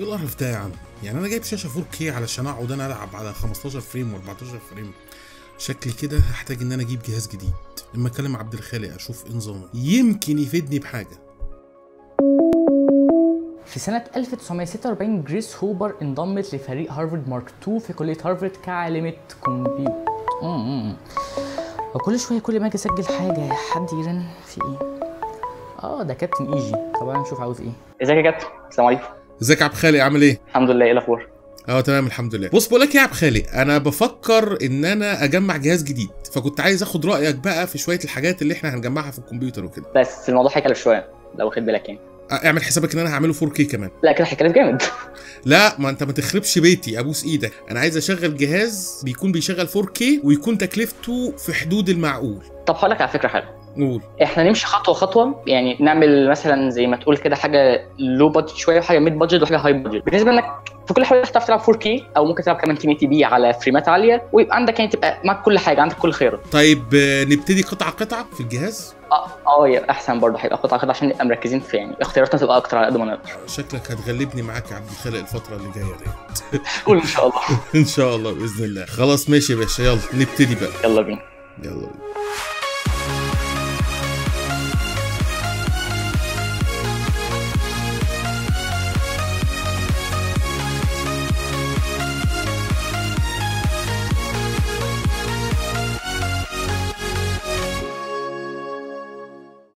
إيه القرف ده يا عم. يعني أنا جايب شاشة 4K علشان أقعد أنا ألعب على 15 frame و14 frame. شكلي كده هحتاج إن أنا أجيب جهاز جديد. لما أكلم عبد الخالق أشوف إيه نظامه. يمكن يفيدني بحاجة. في سنة 1946 جريس هوبر انضمت لفريق هارفارد مارك II في كلية هارفارد كعالمة كمبيوتر. أمم. وكل شوية كل ما أجي أسجل حاجة حد يرن في إيه؟ آه ده كابتن إيجي. طبعا نشوف عاوز إيه. إزيك يا كابتن؟ السلام عليكم. ازيك يا عبد الخالق؟ عامل إيه؟ الحمد لله إيه الأخبار؟ آه تمام الحمد لله. بص بقول لك إيه يا عبد الخالق؟ أنا بفكر ان أنا اجمع جهاز جديد فكنت عايز اخد رأيك بقى في شوية الحاجات اللي إحنا هنجمعها في الكمبيوتر وكده. بس الموضوع هيكلف شوية لو واخد بالك يعني. آه، اعمل حسابك ان أنا هعمله 4K كمان. لا كده هيكلف جامد. لا ما انت ما تخربش بيتي ابوس إيدك. أنا عايز اشغل جهاز بيكون بيشغل 4K ويكون تكلفته في حدود المعقول. طب هقول لك على فكرة حلوة قول. إحنا نمشي خطوة خطوة يعني نعمل مثلا زي ما تقول كده حاجة low budget شوية وحاجة mid budget وحاجة high budget بالنسبة لك في كل حاجة تعرف تلعب 4K أو ممكن تلعب كمان 1080 بي على فريمات عالية ويبقى عندك يعني تبقى معاك كل حاجة عندك كل خيارات. طيب آه، نبتدي قطعة قطعة في الجهاز؟ آه آه يبقى أحسن برضه هيبقى قطعة قطعة عشان نبقى مركزين في يعني اختياراتنا تبقى أكتر على قد ما نقدر. شكلك هتغلبني معاك يا عبد الخالق الفترة اللي جاية دي. قول إن شاء الله. إن شاء الله بإذن الله. خلاص ماشي يا باشا. يلا نبتدي بقى. يلا بينا. يلا بينا.